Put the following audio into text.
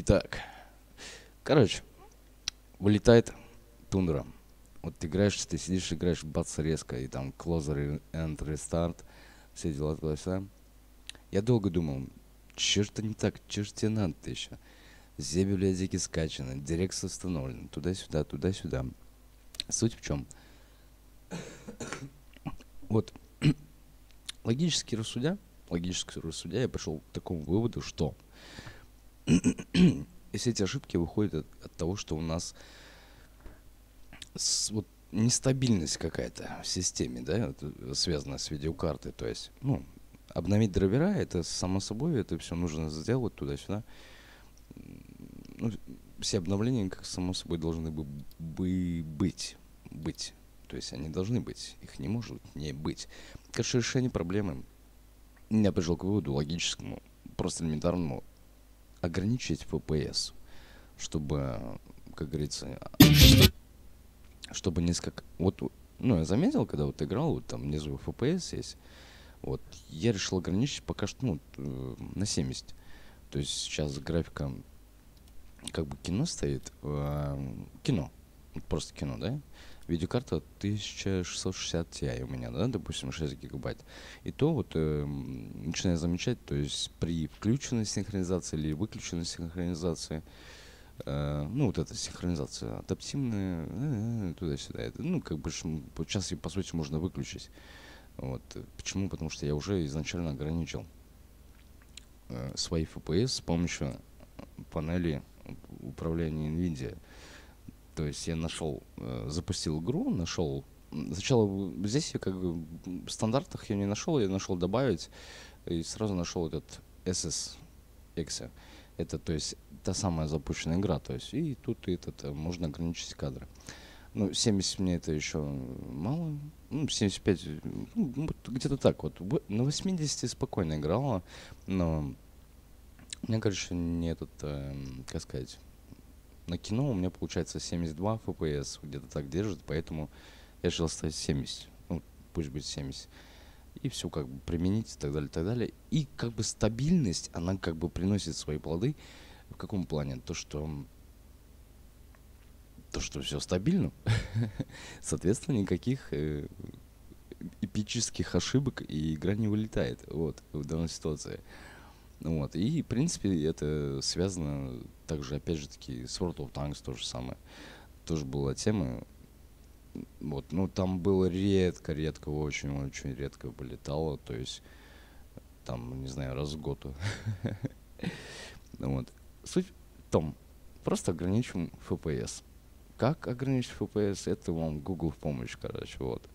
Итак, короче, вылетает тундра. Вот ты играешь, ты сидишь, играешь, бац, резко, и там closer and restart, все дела туда Я долго думал, что то не так, что ж тебе надо-то еще? Все библиотеки скачаны, директ установлен, туда-сюда, туда-сюда. Суть в чем? вот логически рассудя, логически рассудя, я пришел к такому выводу, что если эти ошибки выходят от, от того, что у нас с, вот нестабильность какая-то в системе, да, связанная с видеокартой, то есть, ну, обновить драйвера, это само собой, это все нужно сделать туда-сюда. Ну, все обновления, как само собой, должны бы, бы быть, быть. То есть они должны быть, их не может не быть. Короче, решение проблемы я пришел к выводу логическому, просто элементарному, ограничить FPS, чтобы, как говорится, чтобы несколько... Вот, ну, я заметил, когда вот играл, вот там внизу FPS есть, вот, я решил ограничить пока что, ну, на 70. То есть сейчас графика, как бы кино стоит, э, кино, просто кино, да? Видеокарта 1660 Ti у меня, да, допустим, 6 гигабайт. И то вот э, начинаю замечать, то есть при включенной синхронизации или выключенной синхронизации, э, ну вот эта синхронизация адаптивная, э, туда-сюда, это, ну как бы сейчас ее по сути можно выключить. Вот. Почему? Потому что я уже изначально ограничил э, свои FPS с помощью панели управления NVIDIA. То есть я нашел, э, запустил игру, нашел Сначала здесь я как бы в стандартах я не нашел, я нашел добавить и сразу нашел этот SS Exe. Это то есть та самая запущенная игра, то есть и тут и этот э, можно ограничить кадры. Ну, 70 мне это еще мало. Ну, 75, ну, где-то так вот. На 80 спокойно играла, но мне, короче, не этот, э, как сказать, на кино у меня получается 72 FPS, где-то так держит, поэтому я решил ставить 70. Ну, пусть будет 70. И все как бы применить и так далее, и так далее. И как бы стабильность, она как бы приносит свои плоды. В каком плане? То, что то, что все стабильно, соответственно, никаких э, эпических ошибок и игра не вылетает вот, в данной ситуации. Вот. И, в принципе, это связано также, опять же таки, с World of Tanks то же самое. Тоже была тема. Вот, ну, там было редко, редко, очень, очень редко вылетало. То есть, там, не знаю, раз в год. Вот. Суть в том, просто ограничим FPS. Как ограничить FPS? Это вам Google в помощь, короче, вот.